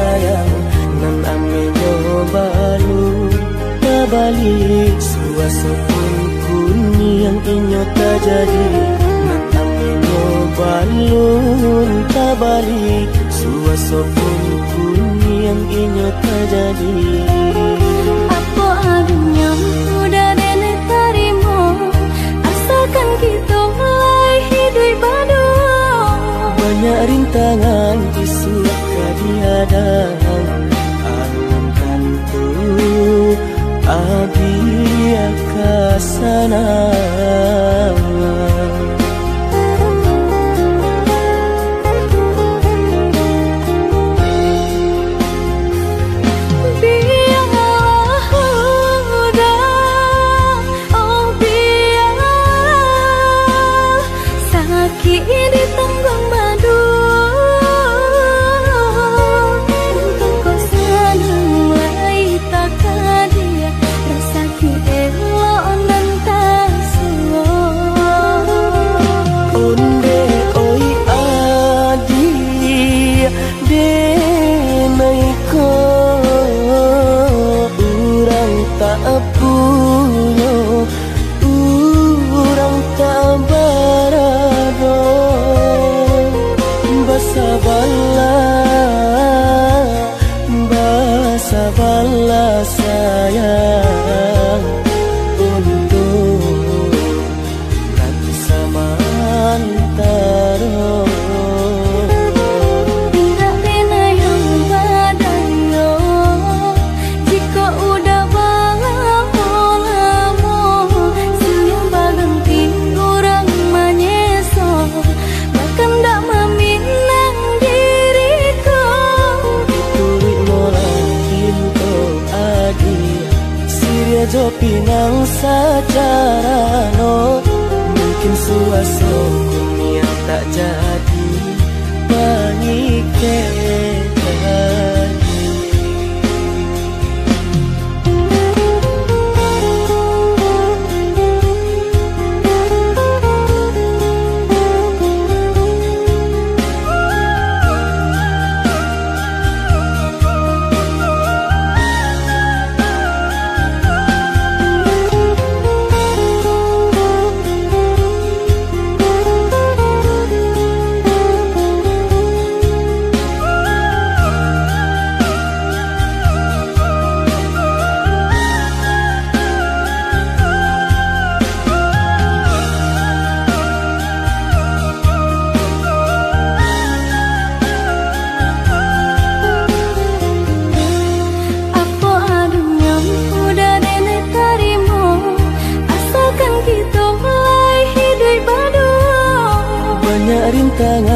sayang nan ame balu kabalik suasa pun kuni yang inyo terjadi nan ame balu kabalik suasa pun kuni yang inyo terjadi apa adunya muda nenek tarimo asalkan kita mulai hidup badu banyak rintangan kisah tiada Anungkanku Abi akasana tangan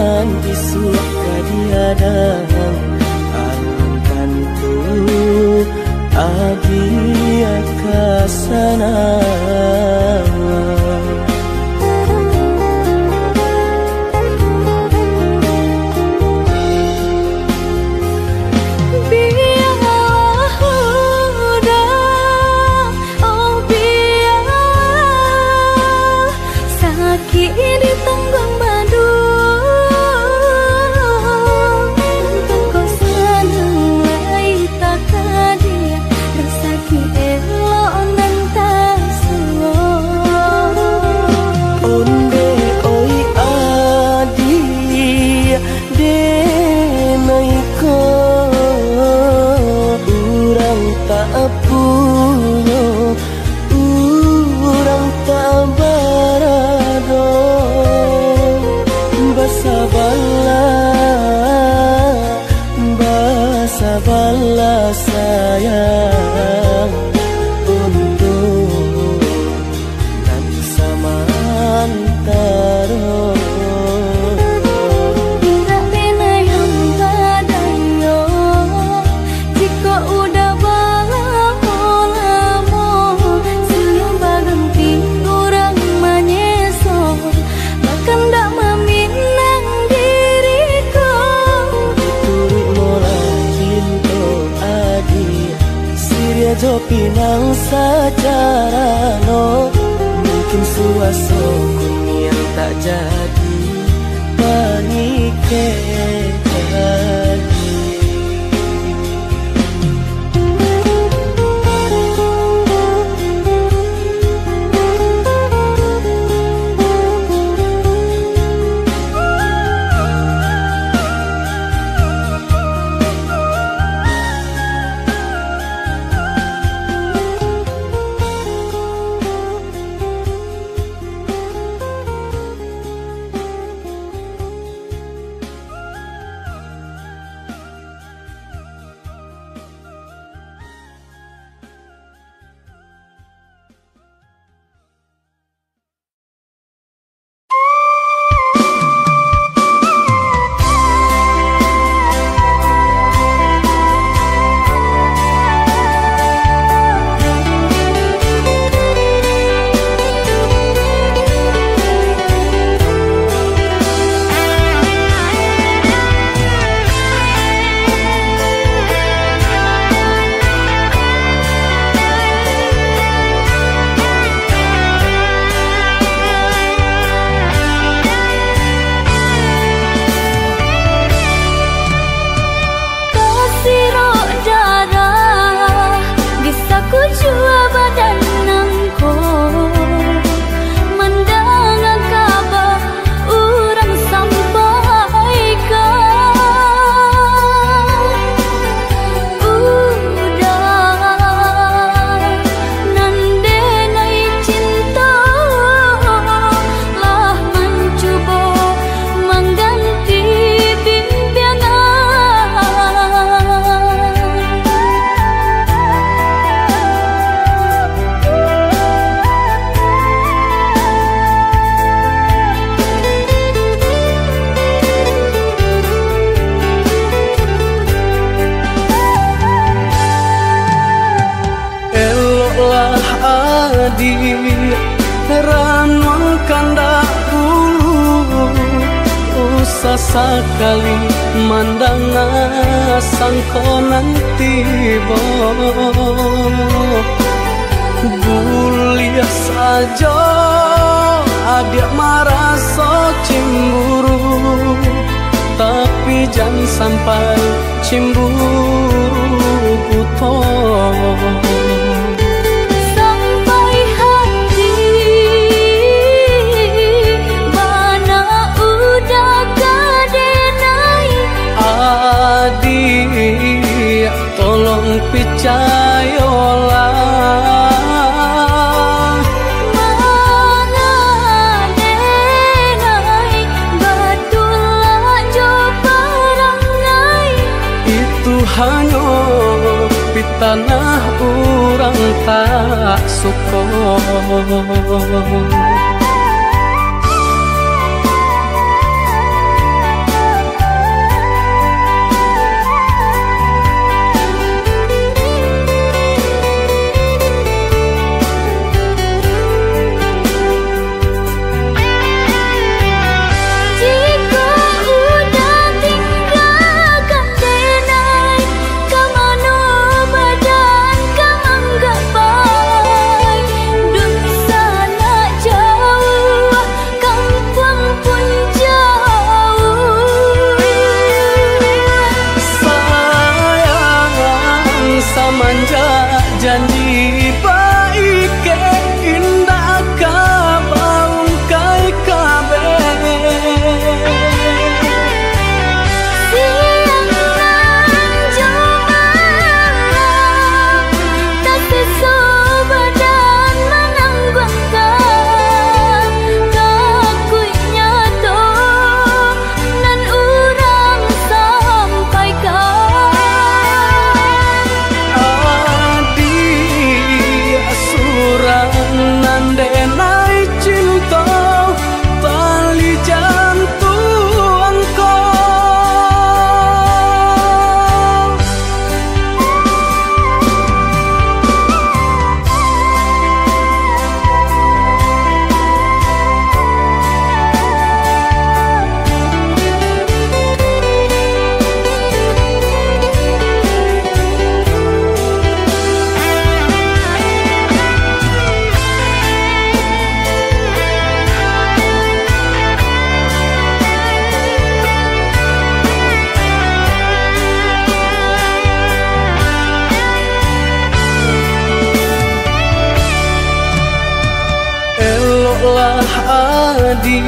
adi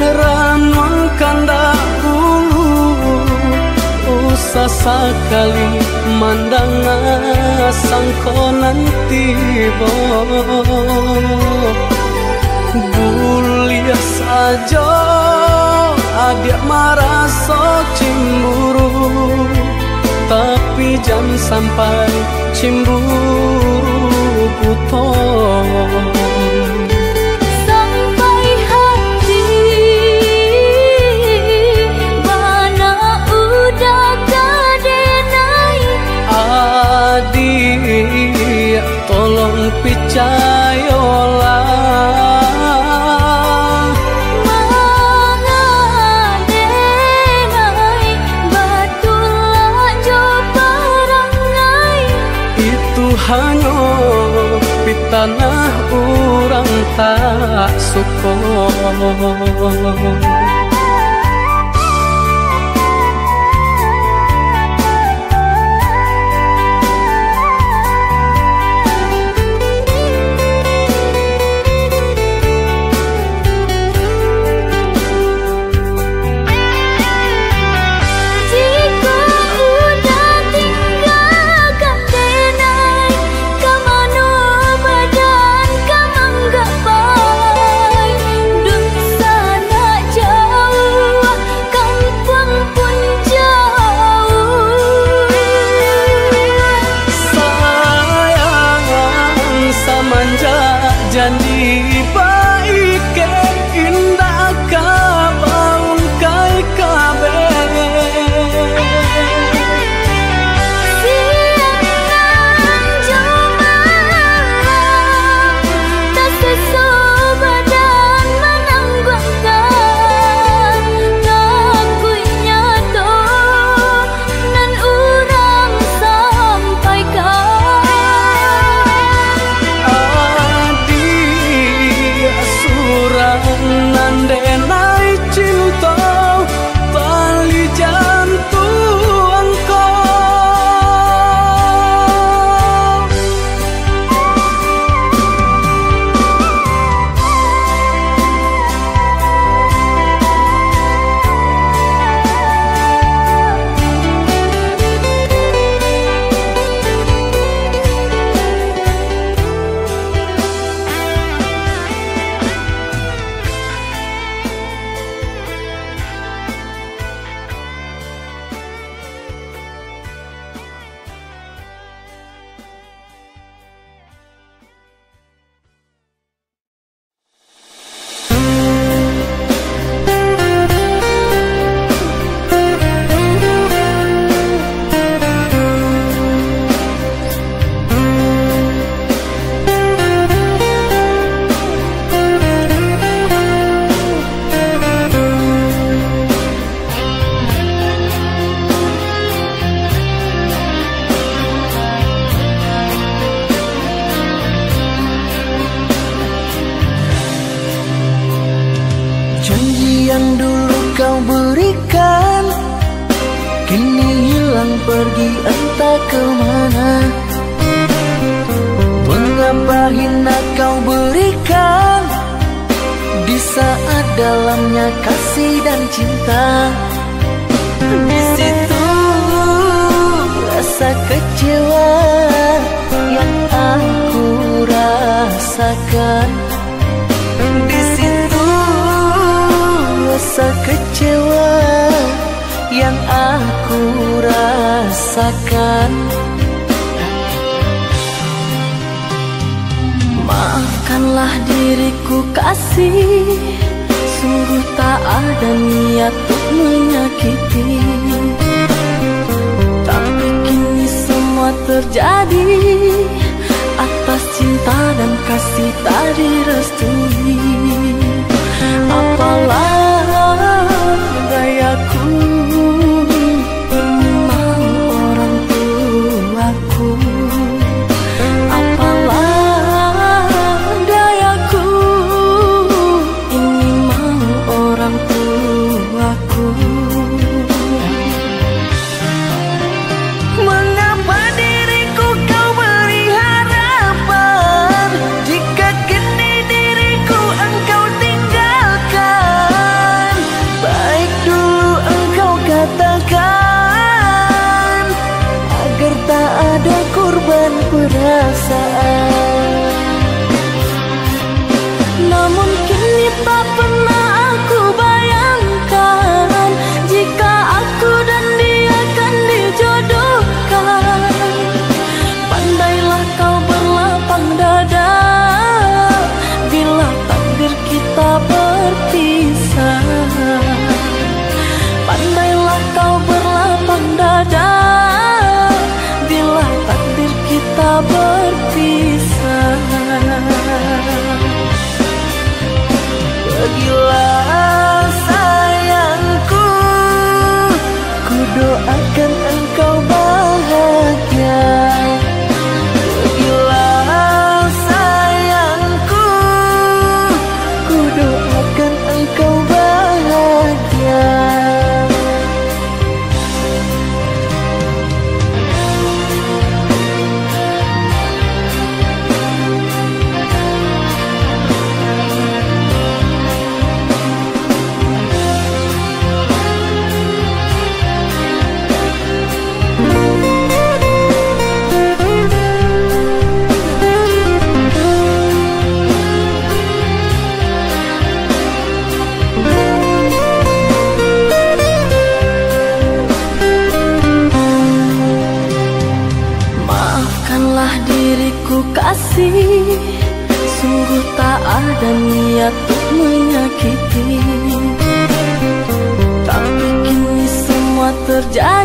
ranon kanda dulu usah sekali mandang nanti bo. Bulia saja adik marah so cemburu. Tapi jangan sampai cemburu butuh orang tak suka yang pergi entah ke mana. Mengapa hina kau berikan Di saat dalamnya kasih dan cinta? Di situ rasa kecewa yang aku rasakan. Di situ rasa kecewa yang aku rasakan. Maafkanlah diriku kasih Sungguh tak ada niat untuk menyakiti. Tapi kini semua terjadi Atas cinta dan kasih tak direstui Apalah berpisah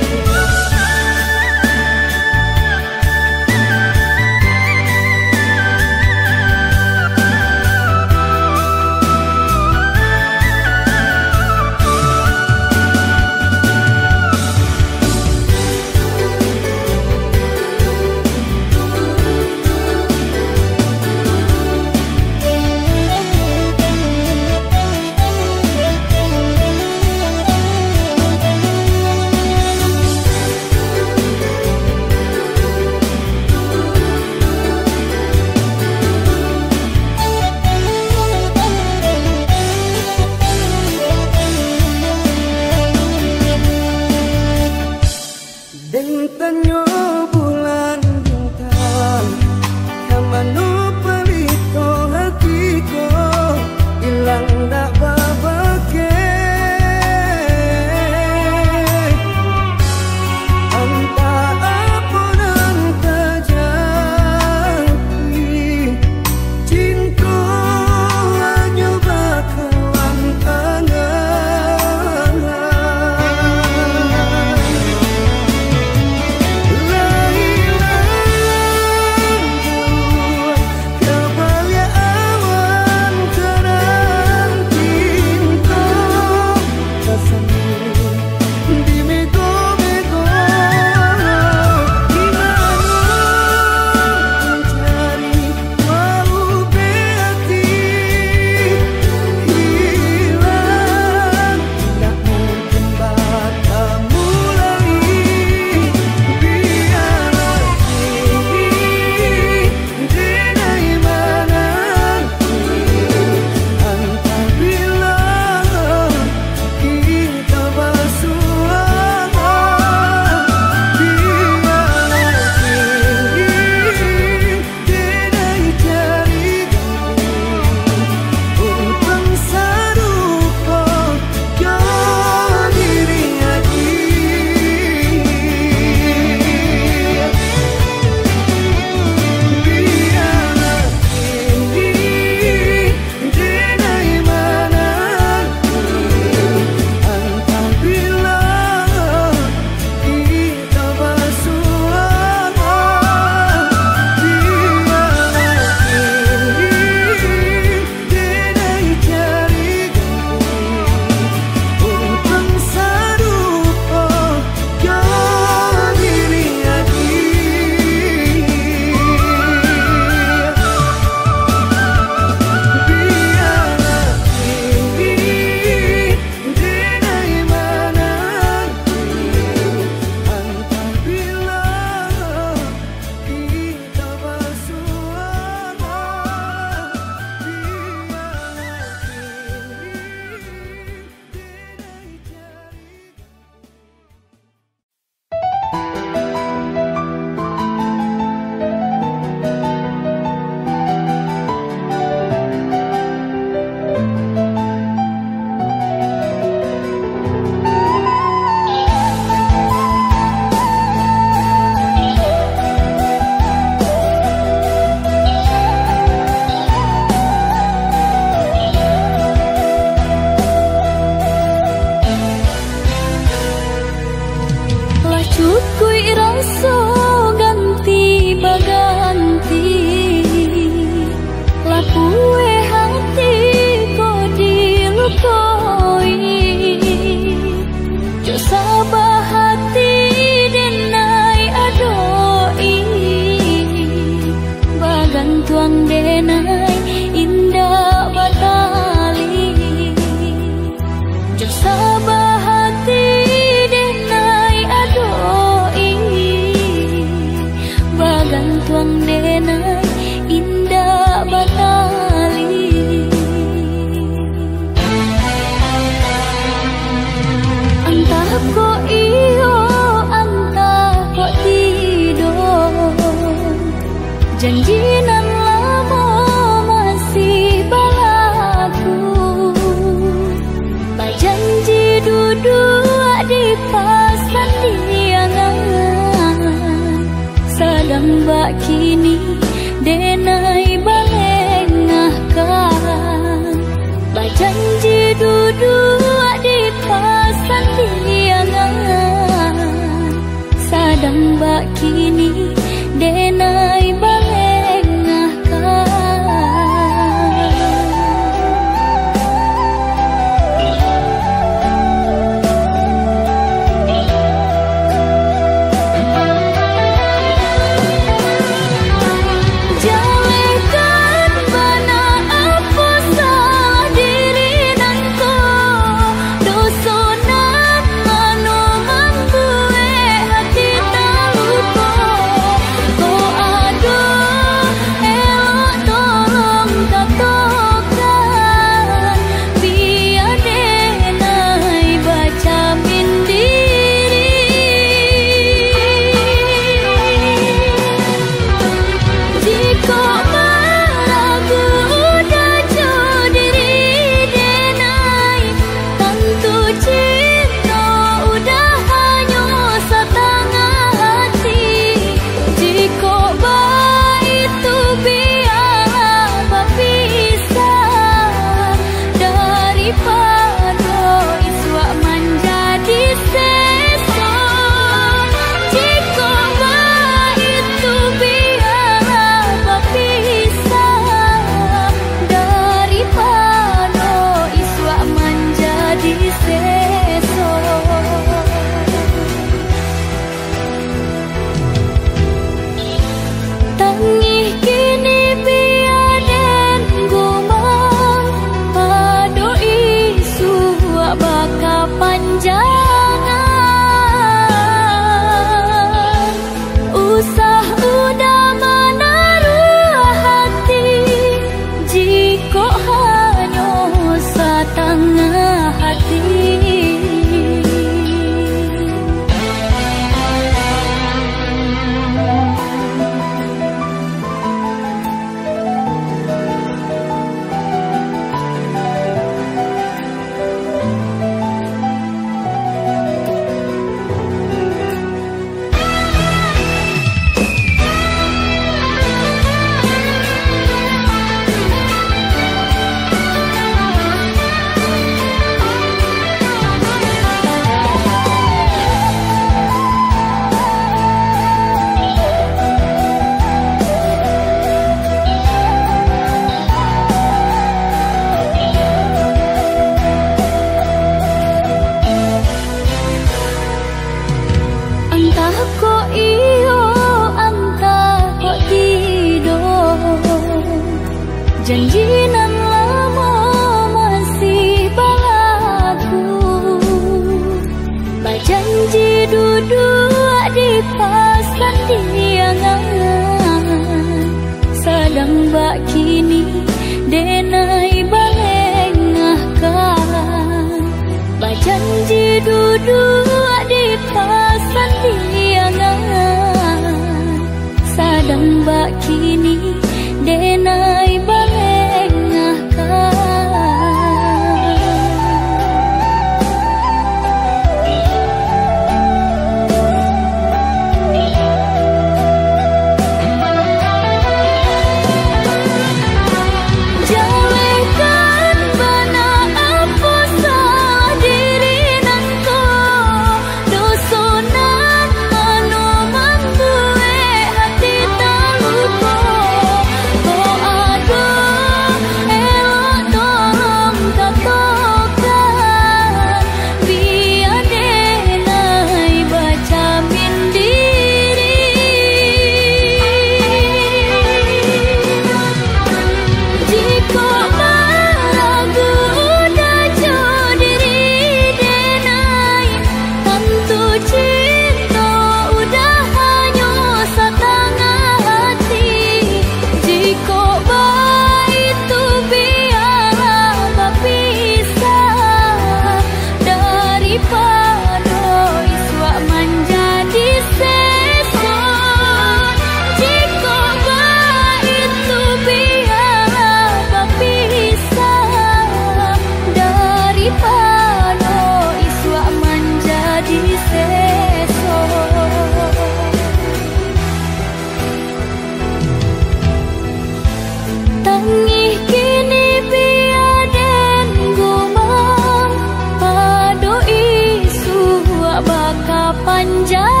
जा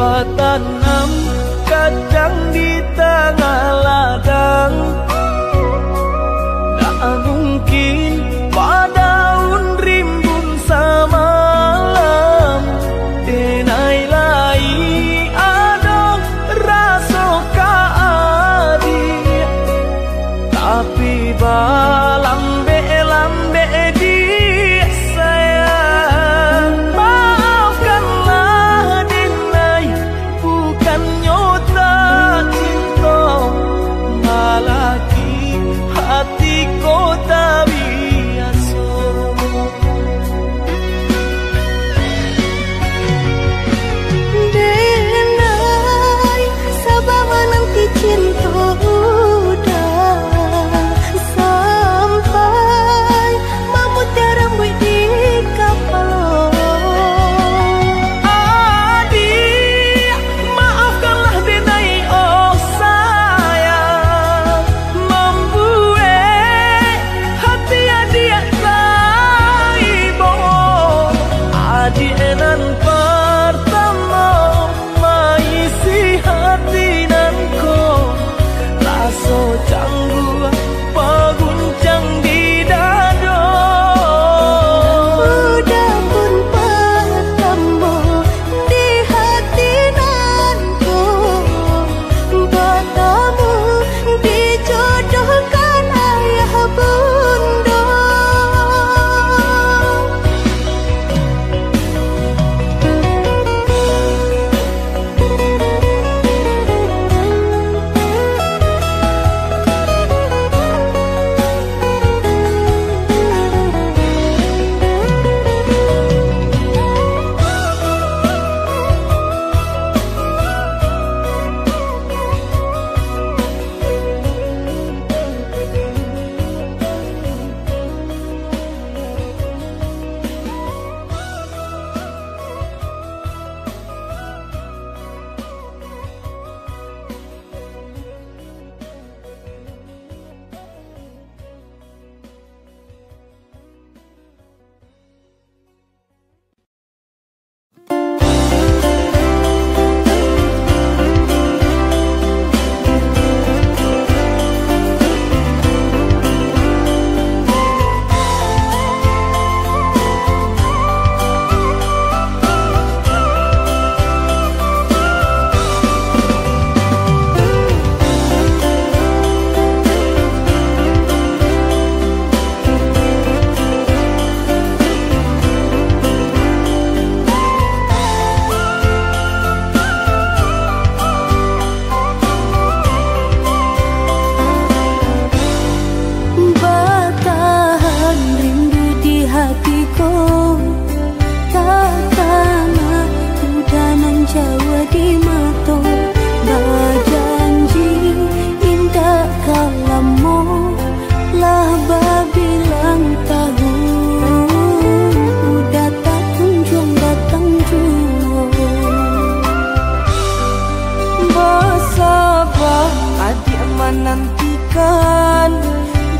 batang kacang di tengah ladang.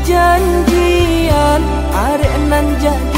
Janjian arek nan jadi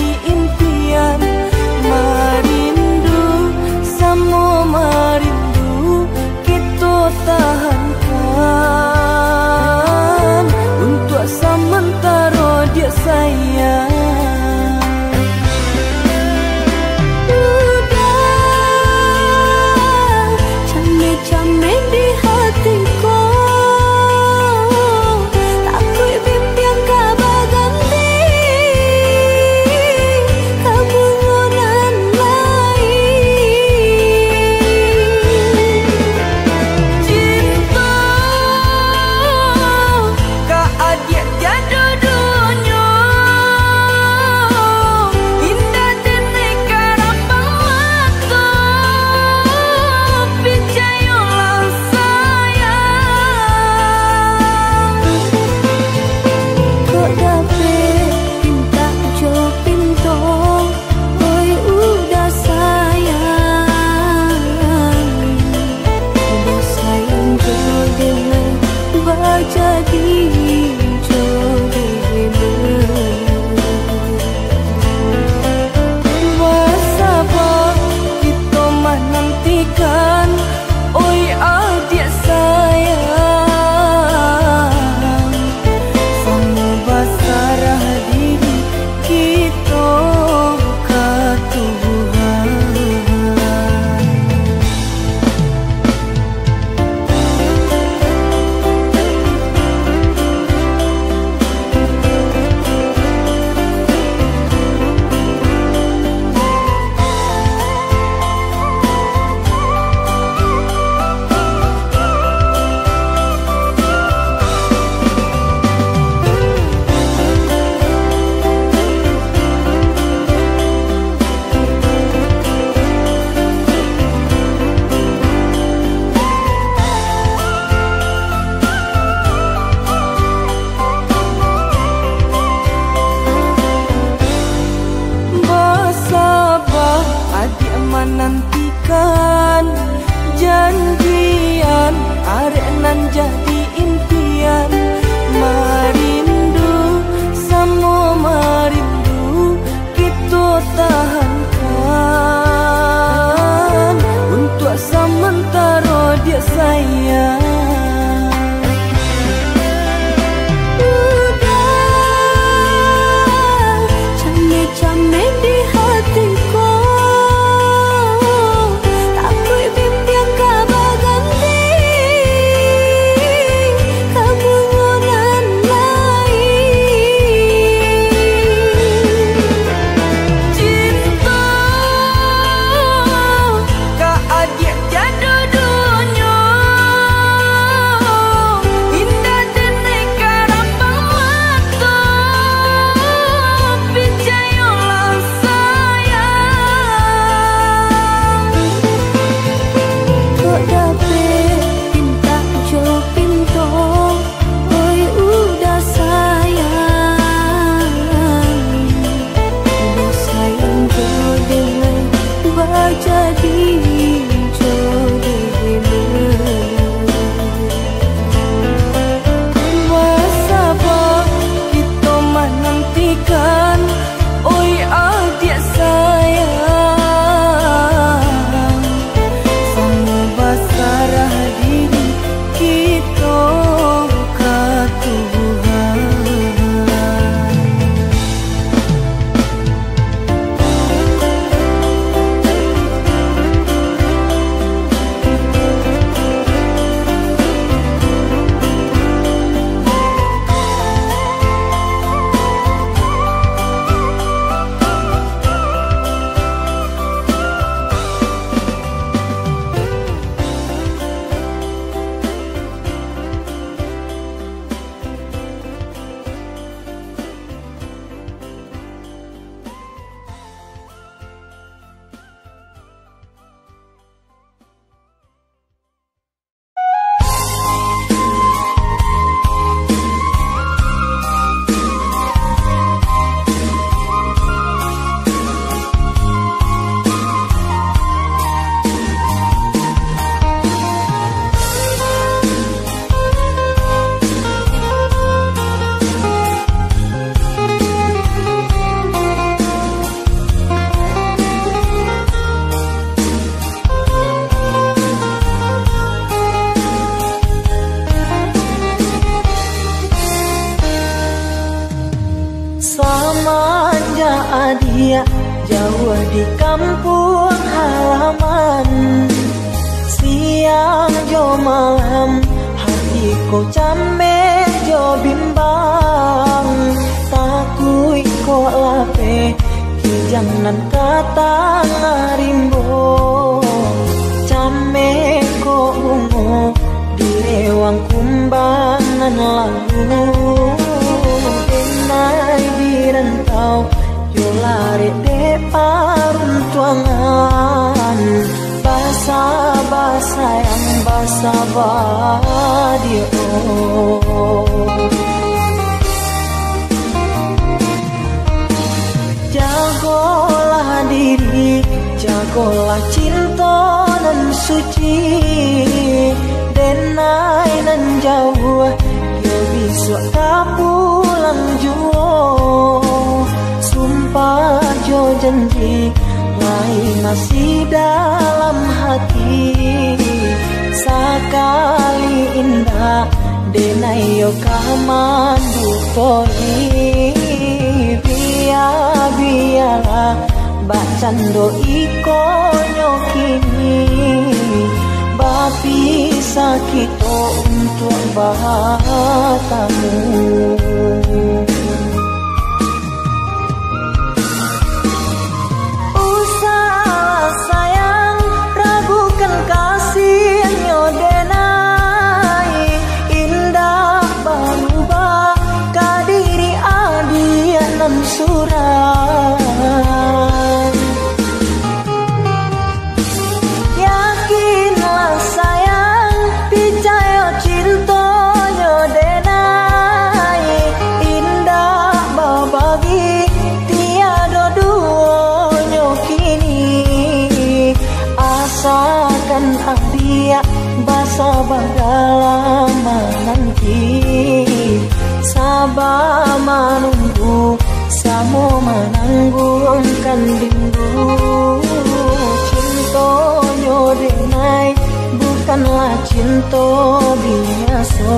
Santo Biaso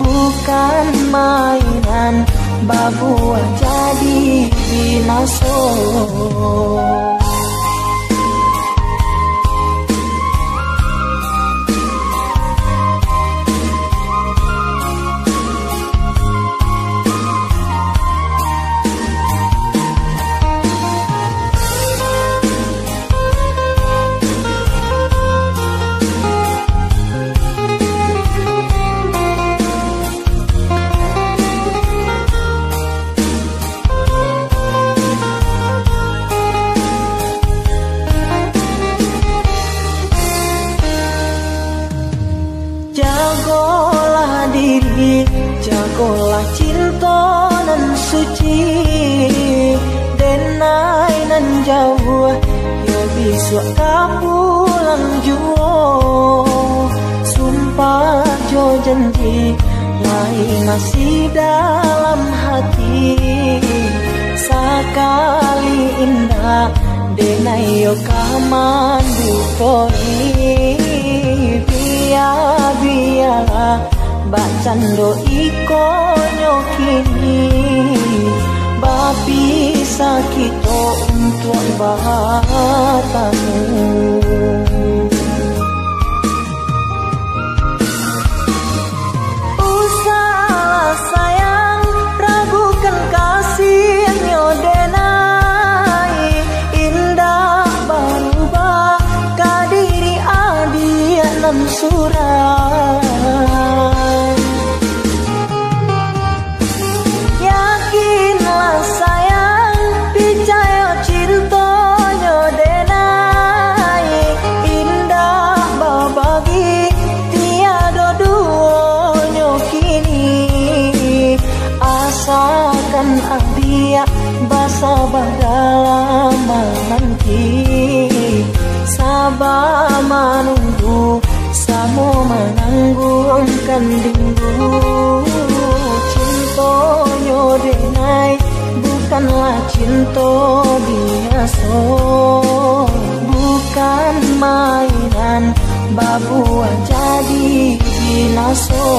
Bukan mainan. Babua jadi binaso hati Lain nasib dalam hati. Sakali indah Denayo kamandu kori. Bia biala Bacando iko nyokini Babi sakito untuk batamu Buat jadi inaso